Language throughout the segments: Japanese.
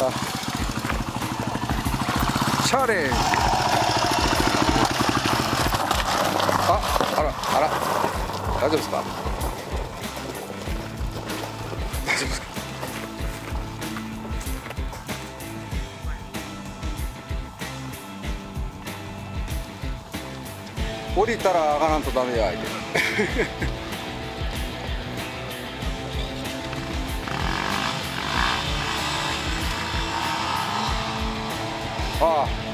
あチャレンジああらあら大丈夫ですか大丈夫ですか降りたら上がらんとダメや相手ああ。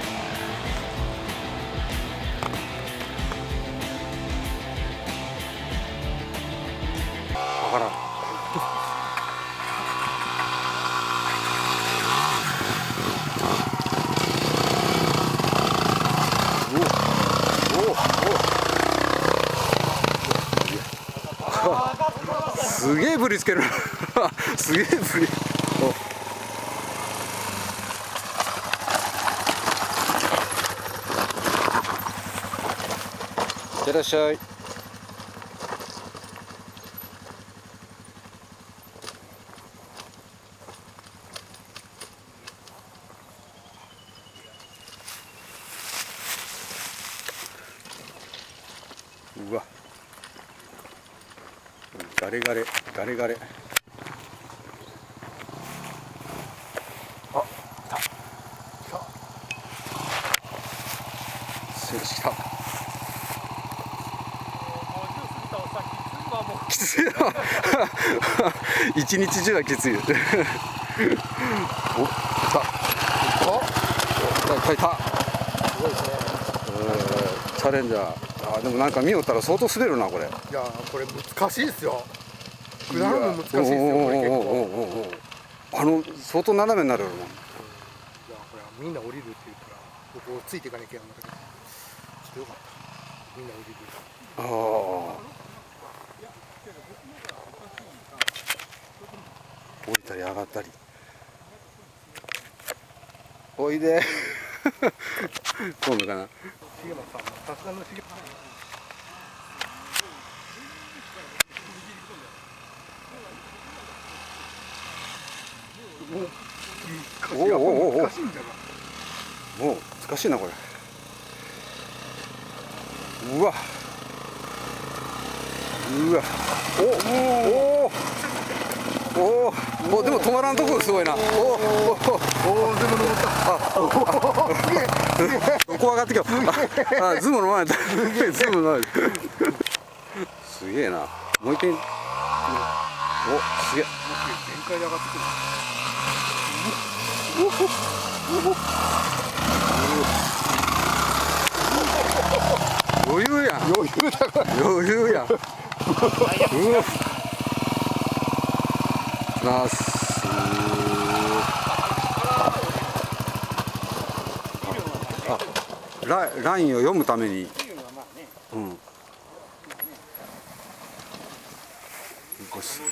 わからん。すげえぶりつける すげえぶり。ってらっしゃい。うわ。ガレガレガレガレあ来た来た失礼したきついな一日中はきついお来た。お来た来た。すごいですね。えーチャレンジャー。あでもなんか見よったら相当滑るなこれ。いやこれ難しいですよ。下るの難しいですよこれ結構。あの相当斜めになるよないやこれみんな降りるって言ったら僕をついていかなきゃいけなかったけど。ちょっとよかった。みんな降りる。ああ降りたり上がったり。おいで。今度かな重松さんもさすがの重松もうおおおおお難しいんもう難しいなこれ。うわ。うわ。おおおおおおでも止まらんとこすごいな。おおおおお全部登ったすげえ怖がってきよあズームの前だ ズームの前。すげえな。もう一回おすげえ。限界で上がってくる余裕やん。余裕だから。余裕やんうわナスあララインを読むために。うん。こす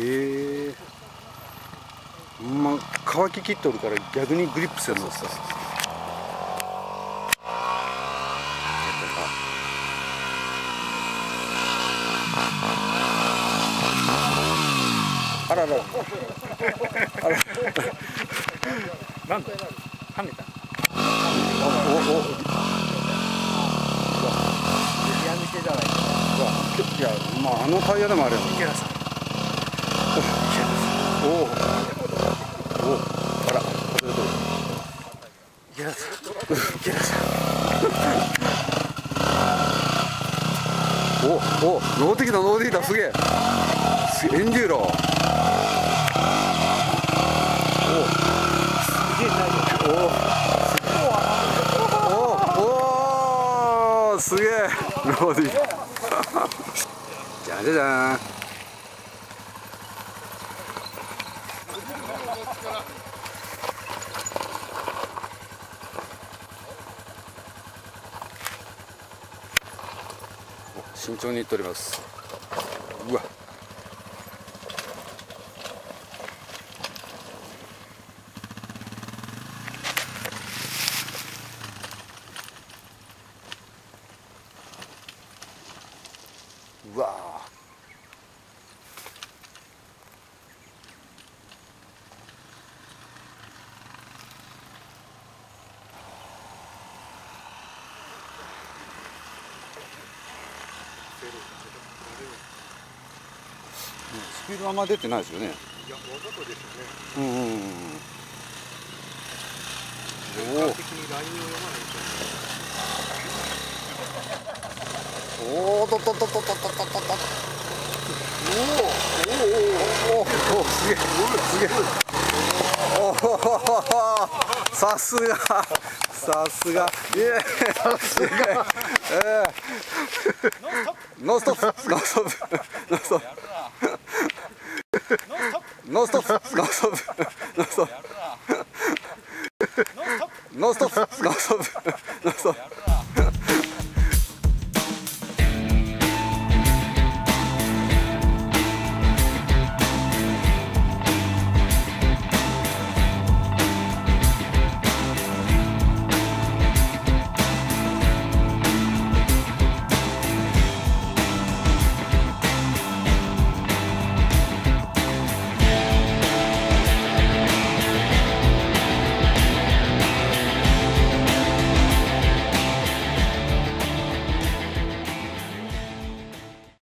ええほん。ま乾ききっとるから逆にグリップせん。のさあららあらなんだはめたおおおやめてじゃないいやまああのタイヤでもあるよ池田さんおおおおあら池田さん池田さんおお乗ってきた乗ってきたすげえすげえエンデューロおおおすげえ。ローディ。じゃじゃじゃん。お慎重にいっております。うわうわ。ードあんま出てないですよね。いやわざとでしょうねうんうんうん。おおおーとととととととととおおおおおおすげえすげえおおさすがさすがイエーイさすがええノンストップノンストップノンストップ Nå stopp! Nå stopp! Nå stopp! Nå stopp! Nå stopp! Nå stopp. Nå stopp.